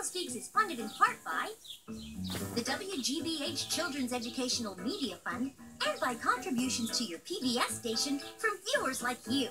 Sparkle Speaks is funded in part by the WGBH Children's Educational Media Fund and by contributions to your PBS station from viewers like you.